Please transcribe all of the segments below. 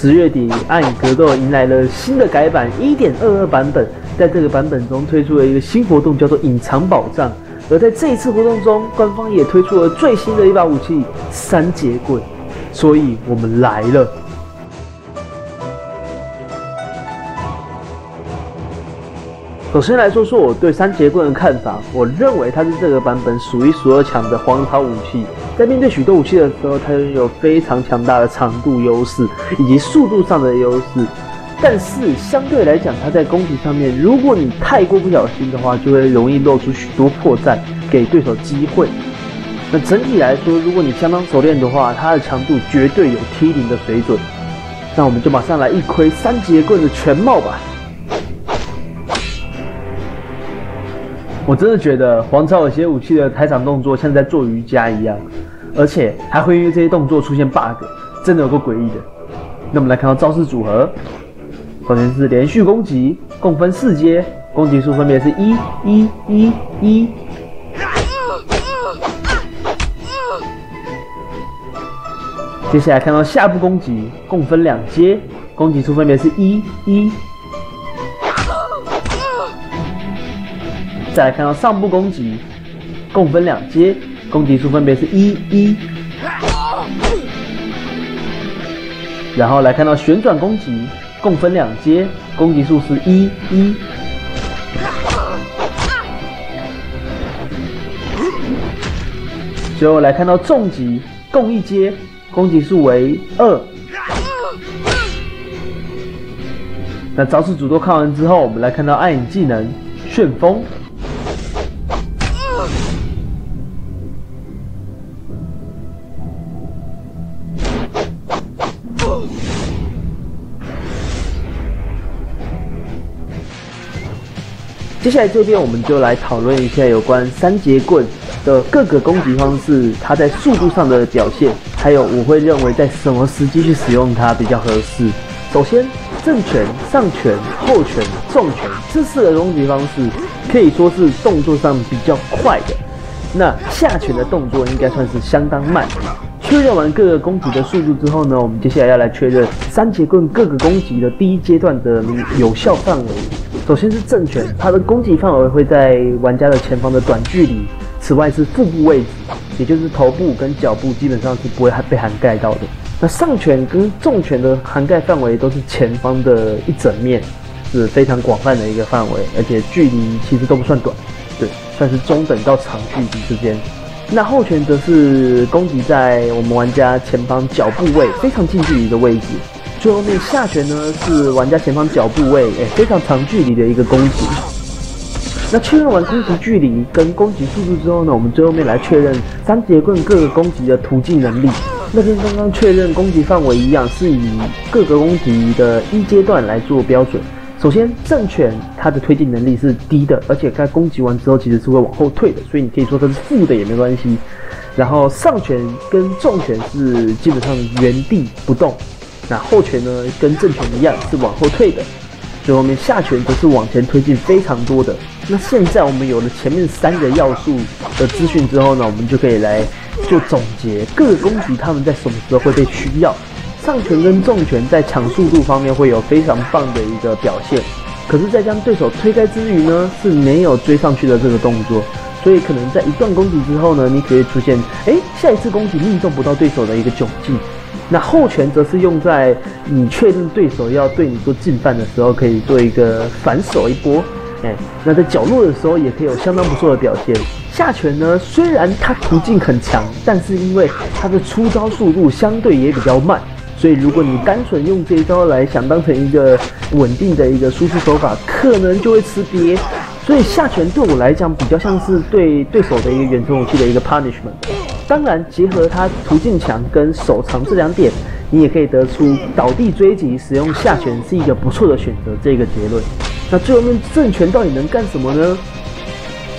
十月底，暗影格斗迎来了新的改版一点二二版本，在这个版本中推出了一个新活动，叫做隐藏宝藏。而在这一次活动中，官方也推出了最新的一把武器——三节棍。所以我们来了。首先来说说我对三节棍的看法，我认为它是这个版本数一数二强的黄桃武器。在面对许多武器的时候，它拥有非常强大的长度优势以及速度上的优势。但是相对来讲，它在攻击上面，如果你太过不小心的话，就会容易露出许多破绽，给对手机会。那整体来说，如果你相当熟练的话，它的强度绝对有 T 零的水准。那我们就马上来一窥三节棍的全貌吧。我真的觉得黄超有些武器的开场动作像在做瑜伽一样，而且还会因为这些动作出现 bug，真的有够诡异的。那我们来看到招式组合，首先是连续攻击，共分四阶，攻击数分别是一、一、一、一。接下来看到下部攻击，共分两阶，攻击数分别是一、一。再来看到上部攻击，共分两阶，攻击数分别是一一。然后来看到旋转攻击，共分两阶，攻击数是一一。最后来看到重击，共一阶，攻击数为二。那招式组都看完之后，我们来看到暗影技能旋风。接下来这边我们就来讨论一下有关三节棍的各个攻击方式，它在速度上的表现，还有我会认为在什么时机去使用它比较合适。首先，正拳、上拳、后拳、重拳这四个攻击方式可以说是动作上比较快的，那下拳的动作应该算是相当慢。确认完各个攻击的速度之后呢，我们接下来要来确认三节棍各个攻击的第一阶段的有效范围。首先是正拳，它的攻击范围会在玩家的前方的短距离。此外是腹部位置，也就是头部跟脚部，基本上是不会被涵盖到的。那上拳跟重拳的涵盖范围都是前方的一整面，是非常广泛的一个范围，而且距离其实都不算短，对，算是中等到长距离之间。那后拳则是攻击在我们玩家前方脚部位 非常近距离的位置。最后面下拳呢是玩家前方脚部位，哎，非常长距离的一个攻击。那确认完攻击距离跟攻击速度之后呢，我们最后面来确认三节棍各个攻击的途径能力。那跟刚刚确认攻击范围一样，是以各个攻击的一阶段来做标准。首先正拳它的推进能力是低的，而且在攻击完之后其实是会往后退的，所以你可以说它是负的也没关系。然后上拳跟重拳是基本上原地不动。那后拳呢，跟正拳一样是往后退的，最后面下拳则是往前推进非常多的。那现在我们有了前面三个要素的资讯之后呢，我们就可以来做总结，各个攻击他们在什么时候会被需要。上拳跟重拳在抢速度方面会有非常棒的一个表现，可是，在将对手推开之余呢，是没有追上去的这个动作，所以可能在一段攻击之后呢，你可以出现，哎，下一次攻击命中不到对手的一个窘境。那后拳则是用在你确定对手要对你做进犯的时候，可以做一个反手一波。哎，那在角落的时候也可以有相当不错的表现。下拳呢，虽然它途径很强，但是因为它的出招速度相对也比较慢，所以如果你单纯用这一招来想当成一个稳定的一个输出手法，可能就会吃瘪。所以下拳对我来讲比较像是对对手的一个远程武器的一个 punishment。当然，结合它途径强跟手长这两点，你也可以得出倒地追击使用下拳是一个不错的选择这个结论。那最后面正拳到底能干什么呢？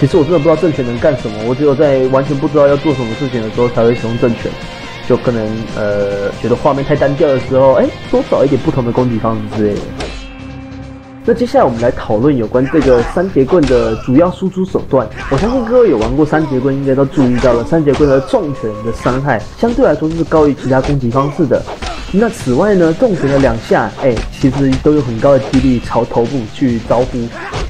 其实我真的不知道正拳能干什么，我只有在完全不知道要做什么事情的时候才会使用正拳，就可能呃觉得画面太单调的时候，哎，多找一点不同的攻击方式之类的。那接下来我们来讨论有关这个三节棍的主要输出手段。我相信各位有玩过三节棍，应该都注意到了，三节棍的重拳的伤害相对来说是高于其他攻击方式的。那此外呢，重拳的两下，哎，其实都有很高的几率朝头部去招呼。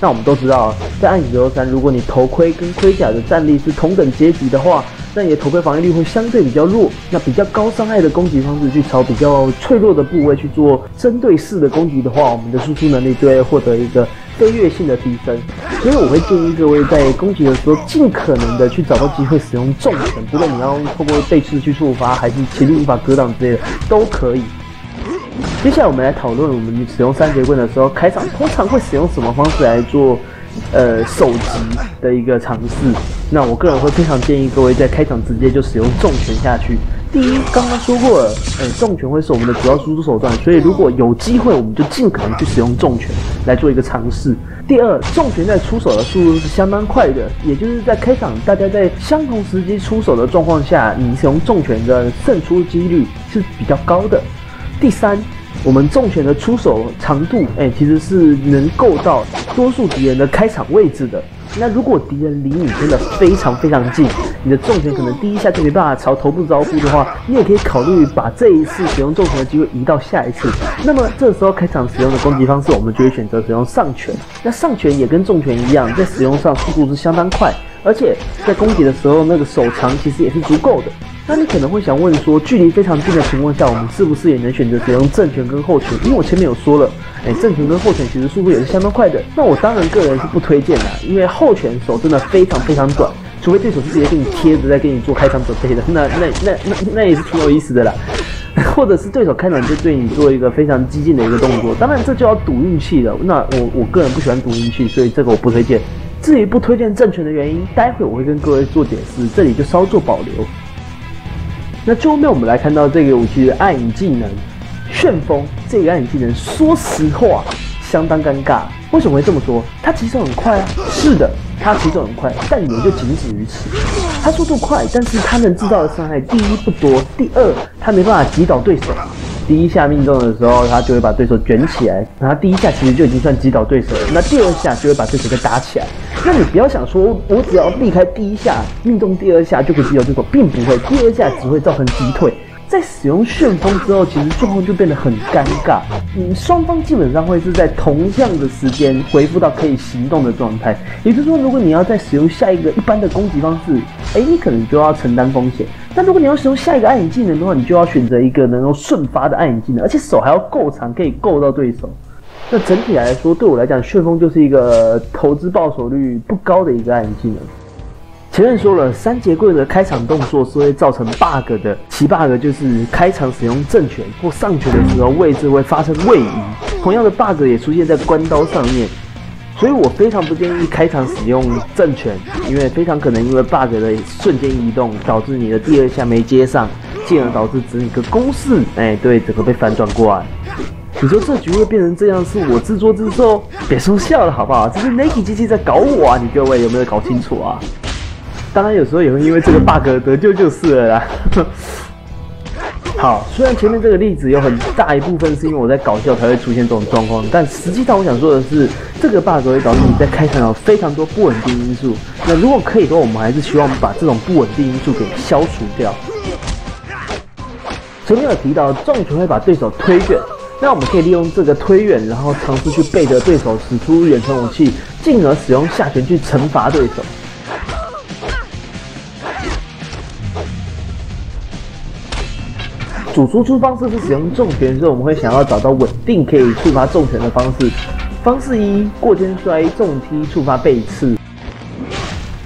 那我们都知道，在暗影之三，如果你头盔跟盔甲的战力是同等阶级的话，那你的头盔防御力会相对比较弱。那比较高伤害的攻击方式去朝比较脆弱的部位去做针对式的攻击的话，我们的输出能力就会获得一个飞跃性的提升。所以我会建议各位在攻击的时候，尽可能的去找到机会使用重拳，不论你要透过背刺去触发，还是麒麟无法格挡之类的，都可以。接下来我们来讨论，我们使用三节棍的时候，开场通常会使用什么方式来做，呃，首级的一个尝试。那我个人会非常建议各位在开场直接就使用重拳下去。第一，刚刚说过了，呃，重拳会是我们的主要输出手段，所以如果有机会，我们就尽可能去使用重拳来做一个尝试。第二，重拳在出手的速度是相当快的，也就是在开场大家在相同时机出手的状况下，你使用重拳的胜出几率是比较高的。第三，我们重拳的出手长度，哎，其实是能够到多数敌人的开场位置的。那如果敌人离你真的非常非常近，你的重拳可能第一下就没办法朝头部招呼的话，你也可以考虑把这一次使用重拳的机会移到下一次。那么这时候开场使用的攻击方式，我们就会选择使用上拳。那上拳也跟重拳一样，在使用上速度是相当快，而且在攻击的时候那个手长其实也是足够的。那你可能会想问说，距离非常近的情况下，我们是不是也能选择使用正拳跟后拳？因为我前面有说了，哎，正拳跟后拳其实速度也是相当快的。那我当然个人是不推荐的，因为后拳手真的非常非常短，除非对手是直接给你贴着在给你做开场准备的，那那那那那也是挺有意思的啦。或者是对手开场就对你做一个非常激进的一个动作，当然这就要赌运气了。那我我个人不喜欢赌运气，所以这个我不推荐。至于不推荐正拳的原因，待会我会跟各位做解释，这里就稍作保留。那最后面我们来看到这个武器的暗影技能旋风，这个暗影技能说实话相当尴尬。为什么会这么说？它起手很快啊，是的，它起手很快，但也就仅止于此。它速度快，但是它能制造的伤害第一不多，第二它没办法击倒对手。第一下命中的时候，他就会把对手卷起来。那他第一下其实就已经算击倒对手了。那第二下就会把对手给打起来。那你不要想说，我只要避开第一下命中，第二下就可以击倒对手，并不会。第二下只会造成击退。在使用旋风之后，其实状况就变得很尴尬。嗯，双方基本上会是在同样的时间恢复到可以行动的状态。也就是说，如果你要再使用下一个一般的攻击方式，哎，你可能就要承担风险。但如果你要使用下一个暗影技能的话，你就要选择一个能够瞬发的暗影技能，而且手还要够长，可以够到对手。那整体来说，对我来讲，旋风就是一个投资报酬率不高的一个暗影技能。前面说了，三节棍的开场动作是会造成 bug 的，其 bug 就是开场使用正拳或上拳的时候，位置会发生位移。同样的 bug 也出现在关刀上面，所以我非常不建议开场使用正拳，因为非常可能因为 bug 的瞬间移动，导致你的第二下没接上，进而导致整个攻势，哎，对，整个被反转过来。你说这局会变成这样，是我自作自受？别说笑了，好不好？这是 Nike 机器在搞我啊！你各位有没有搞清楚啊？当然，有时候也会因为这个 bug 得救就是了啦。好，虽然前面这个例子有很大一部分是因为我在搞笑才会出现这种状况，但实际上我想说的是，这个 bug 会导致你在开场有非常多不稳定因素。那如果可以的话，我们还是希望把这种不稳定因素给消除掉。前面有提到重拳会把对手推远，那我们可以利用这个推远，然后尝试去背着对手使出远程武器，进而使用下拳去惩罚对手。主输出方式是使用重拳，所以我们会想要找到稳定可以触发重拳的方式。方式一：过肩摔重踢触发背刺。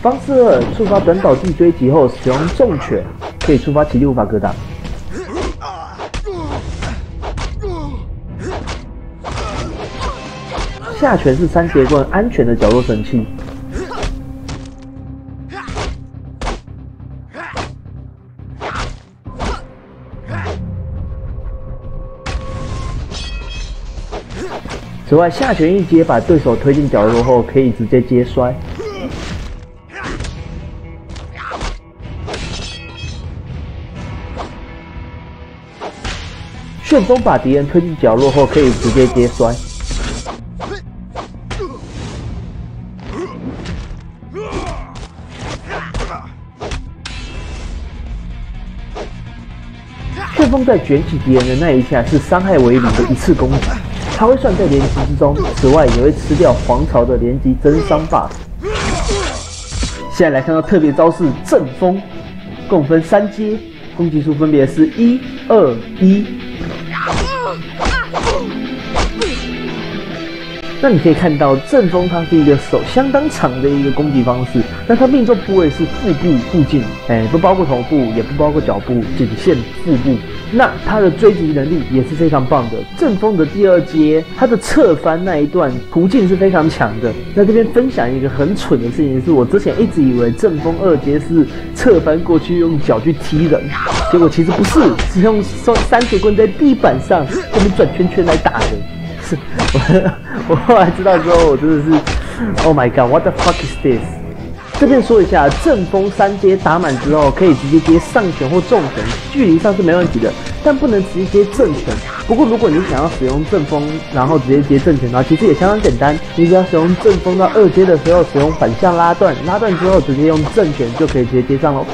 方式二：触发短倒地追击后使用重拳，可以触发奇力无法格挡。下拳是三节棍安全的角落神器。此外，下拳一接把对手推进角落后，可以直接接摔。旋风把敌人推进角落后，可以直接接摔。旋风在卷起敌人的那一下是伤害为零的一次攻击，它会算在连击之中。此外也会吃掉皇朝的连击增伤 buff。现在来看到特别招式阵风，共分三阶，攻击数分别是一二一。那你可以看到阵风，它是一个手相当长的一个攻击方式。那它命中部位是腹部附近，哎，不包括头部，也不包括脚部，仅限腹部。那它的追击能力也是非常棒的。阵风的第二阶，它的侧翻那一段途径是非常强的。那这边分享一个很蠢的事情，是我之前一直以为阵风二阶是侧翻过去用脚去踢人，结果其实不是，是用双三节棍在地板上这边转圈圈来打人。我 我后来知道之后，我真的是，Oh my God，What the fuck is this？这边说一下，阵风三阶打满之后，可以直接接上拳或重拳，距离上是没问题的，但不能直接接正拳。不过如果你想要使用阵风，然后直接接正拳的话，其实也相当简单，你只要使用阵风到二阶的时候，使用反向拉断，拉断之后直接用正拳就可以直接接上喽。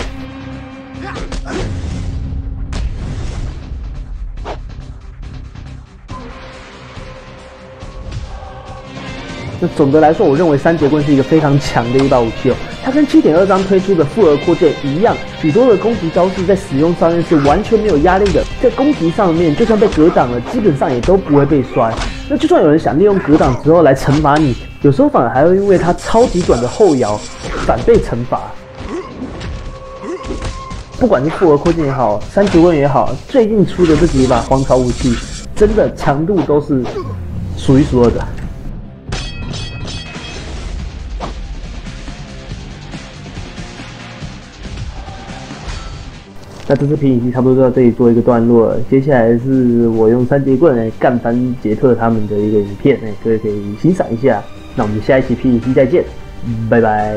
那总的来说，我认为三节棍是一个非常强的一把武器哦。它跟七点二章推出的复合扩建一样，许多的攻击招式在使用上面是完全没有压力的。在攻击上面，就算被格挡了，基本上也都不会被摔。那就算有人想利用格挡之后来惩罚你，有时候反而还会因为它超级短的后摇反被惩罚。不管是复合扩建也好，三节棍也好，最近出的这几把皇朝武器，真的强度都是数一数二的。那这次皮影戏差不多就到这里做一个段落了，接下来是我用三节棍来干翻杰特他们的一个影片，哎，各位可以欣赏一下。那我们下一期皮影戏再见，拜拜。